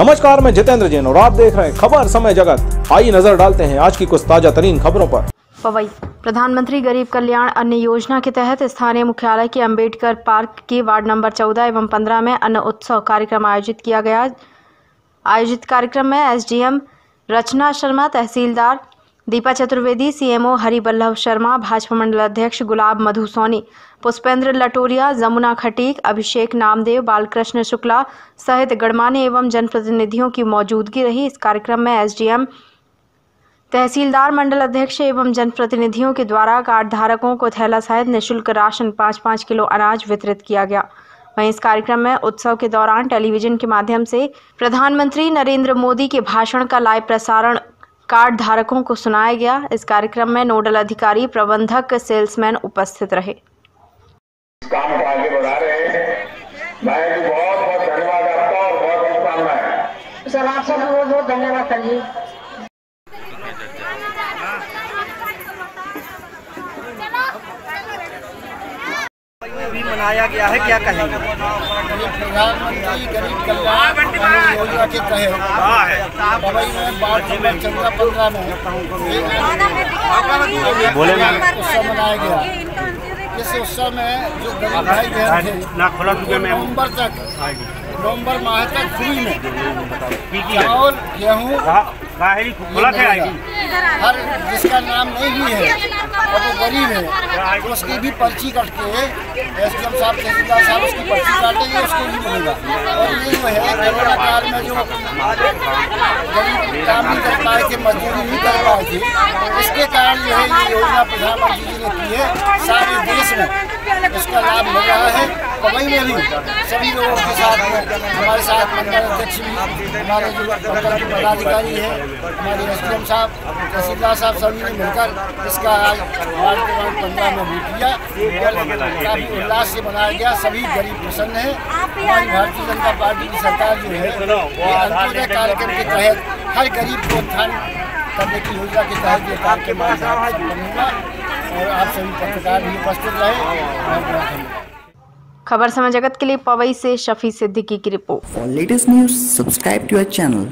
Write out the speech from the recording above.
नमस्कार, मैं जितेंद्र जैन और आप देख रहे हैं खबर समय जगत। आई नज़र डालते हैं आज की कुछ ताज़ा तरीन खबरों पर। पवई, प्रधानमंत्री गरीब कल्याण अन्न योजना के तहत स्थानीय मुख्यालय के अंबेडकर पार्क के वार्ड नंबर 14 एवं 15 में अन्न उत्सव कार्यक्रम आयोजित किया गया। आयोजित कार्यक्रम में एसडीएम रचना शर्मा, तहसीलदार दीपा चतुर्वेदी सीएमओ हरिबल्लभ शर्मा, भाजपा मंडल अध्यक्ष गुलाब मधु सोनी, पुष्पेंद्र लटोरिया, जमुना खटीक, अभिषेक नामदेव, बालकृष्ण शुक्ला सहित गणमान्य एवं जनप्रतिनिधियों की मौजूदगी रही इस कार्यक्रम में एसडीएम तहसीलदार, मंडल अध्यक्ष एवं जनप्रतिनिधियों के द्वारा कार्ड धारकों को थैला सहित निःशुल्क राशन पाँच पाँच किलो अनाज वितरित किया गया। वहीं इस कार्यक्रम में उत्सव के दौरान टेलीविज़न के माध्यम से प्रधानमंत्री नरेंद्र मोदी के भाषण का लाइव प्रसारण कार्ड धारकों को सुनाया गया। इस कार्यक्रम में नोडल अधिकारी प्रबंधक सेल्समैन उपस्थित रहे। काम को आगे बढ़ा रहे हैं। मैं बहुत बहुत धन्यवाद आपका और बहुत शुभकामनाएँ सर आप सबको बहुत बहुत धन्यवाद सर जी। भी मनाया गया है क्या कहेंगे? प्रधानमंत्री गरीब कल्याण योजना के में चंद्रा पंद्रह में बोले उत्सव मनाया गया। इस उत्सव में जो गरीब भाई बहन थे वो नवंबर तक नवंबर माह तक फ्री में। चावल गेहूँ हर जिसका नाम नहीं भी है और वो गरीब है। उसकी भी पर्ची कट के एस डी एम साहब, तहसीलदार साहब, उसकी पर्ची काटेंगे उसको भी मिलेगा। और ये जो है कोरोना काल में जो गरीब काम नहीं कर पाए थे, मजदूरी नहीं कर पाए थे, इसके कारण जो है, ये योजना प्रधानमंत्री जी ने की है सारे देश में। इसका लाभ मिल रहा में भी सभी लोगों के साथ हमारे साथ अध्यक्ष हमारे जो मंडल के पदाधिकारी हैं। हमारे एस डी एम साहब, तहसीलदार साहब सभी ने मिलकर इसका आज वार्ड क्रमांक पंद्रह में भी किया। और काफ़ी उल्लास से मनाया गया। सभी गरीब प्रसन्न हैं। हमारी भारतीय जनता पार्टी की सरकार जो है अंत्योदय कार्यक्रम के तहत हर गरीब को उत्थान करने की योजना के तहत ये कार्यक्रम और आप सभी पत्रकार भी उपस्थित रहे। धन्यवाद। खबर समय जगत के लिए पवई से शफी सिद्दीकी की report. Latest news subscribe to our channel